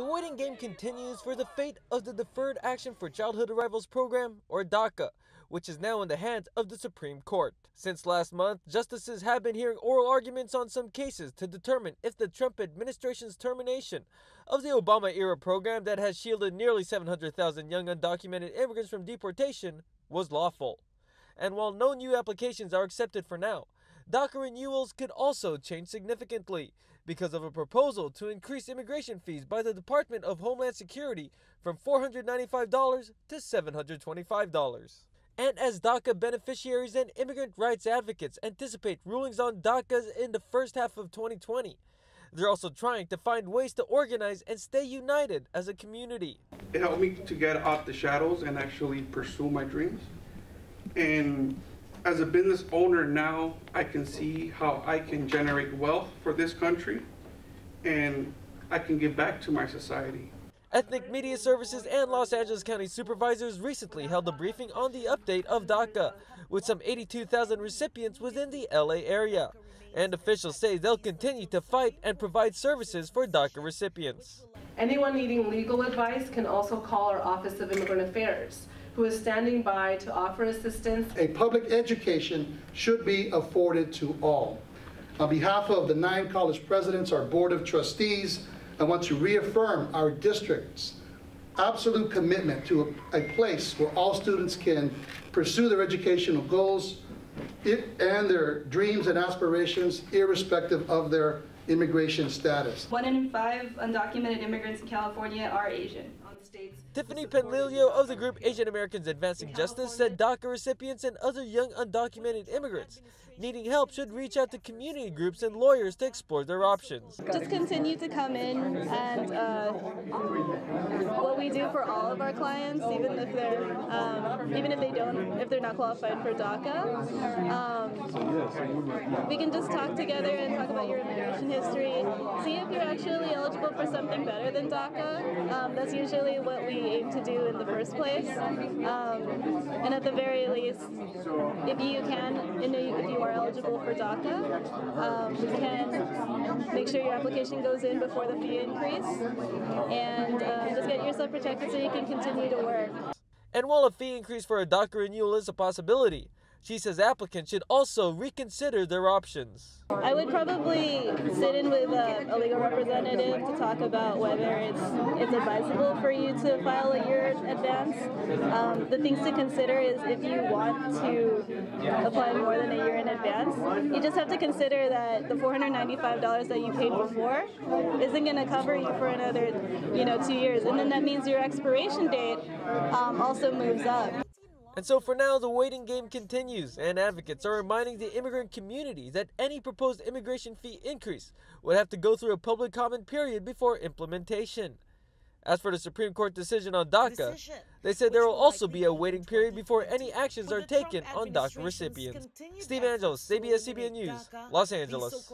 The waiting game continues for the fate of the Deferred Action for Childhood Arrivals program, or DACA, which is now in the hands of the Supreme Court. Since last month, justices have been hearing oral arguments on some cases to determine if the Trump administration's termination of the Obama era program that has shielded nearly 700,000 young undocumented immigrants from deportation was lawful. And while no new applications are accepted for now, DACA renewals could also change significantly because of a proposal to increase immigration fees by the Department of Homeland Security from $495 to $725. And as DACA beneficiaries and immigrant rights advocates anticipate rulings on DACA in the first half of 2020, they're also trying to find ways to organize and stay united as a community. It helped me to get out the shadows and actually pursue my dreams. And as a business owner now, I can see how I can generate wealth for this country and I can give back to my society. Ethnic Media Services and Los Angeles County supervisors recently held a briefing on the update of DACA, with some 82,000 recipients within the LA area. And officials say they'll continue to fight and provide services for DACA recipients. Anyone needing legal advice can also call our Office of Immigrant Affairs who is standing by to offer assistance. A public education should be afforded to all. On behalf of the nine college presidents, our board of trustees, I want to reaffirm our district's absolute commitment to a, a place where all students can pursue their educational goals and their dreams and aspirations irrespective of their immigration status. One in five undocumented immigrants in California are Asian. Tiffany Penlilio of the group Asian Americans Advancing Justice said DACA recipients and other young undocumented immigrants needing help should reach out to community groups and lawyers to explore their options. Just continue to come in and uh, what we do for all of our clients, even if they're um, even if they don't if they're not qualified for DACA, um, we can just talk together and talk about your immigration history, see if you're actually eligible for something better than DACA. Um, that's usually what we aim to do in the first place. Um, and at the very least, if you can, and if you are eligible for DACA, um, you can make sure your application goes in before the fee increase, and um, just get yourself protected so you can continue to work. And while a fee increase for a DACA renewal is a possibility, she says applicants should also reconsider their options. I would probably sit in with a, a, legal representative to talk about whether it's it's advisable for you to file a year in advance. Um, the things to consider is if you want to apply more than a year in advance, you just have to consider that the $495 that you paid before isn't going to cover you for another, you know, two years, and then that means your expiration date um, also moves up. And so for now, the waiting game continues, and advocates are reminding the immigrant community that any proposed immigration fee increase would have to go through a public comment period before implementation. As for the Supreme Court decision on DACA, decision, they said there will also be a waiting period before any actions are taken on DACA recipients. Steve Angeles, CBS CBN News, Los Angeles.